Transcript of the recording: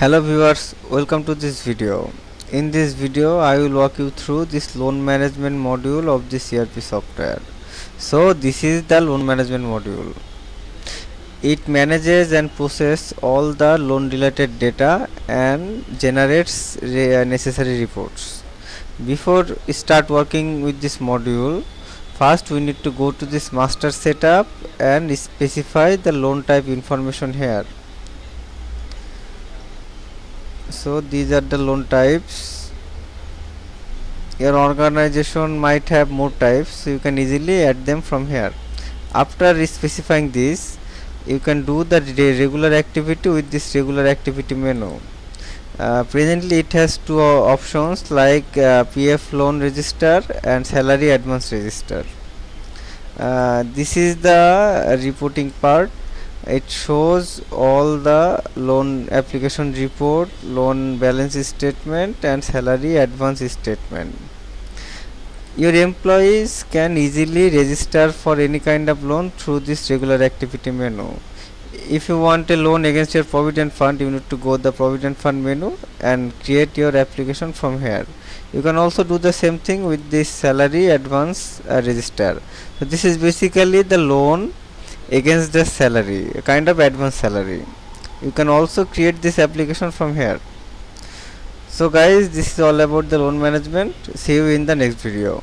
hello viewers welcome to this video. In this video i will walk you through this loan management module of this erp software. So this is the loan management module. It manages and processes all the loan related data and generates uh, necessary reports. Before start working with this module first we need to go to this master setup and specify the loan type information here so these are the loan types. Your organization might have more types. So you can easily add them from here. After specifying this you can do the regular activity with this regular activity menu. Uh, presently it has two options like uh, pf loan register and salary advance register. Uh, this is the reporting part it shows all the loan application report loan balance statement and salary advance statement. Your employees can easily register for any kind of loan through this regular activity menu. If you want a loan against your provident fund you need to go the provident fund menu and create your application from here. You can also do the same thing with this salary advance uh, register. So this is basically the loan against the salary a kind of advance salary. You can also create this application from here. So guys this is all about the loan management. See you in the next video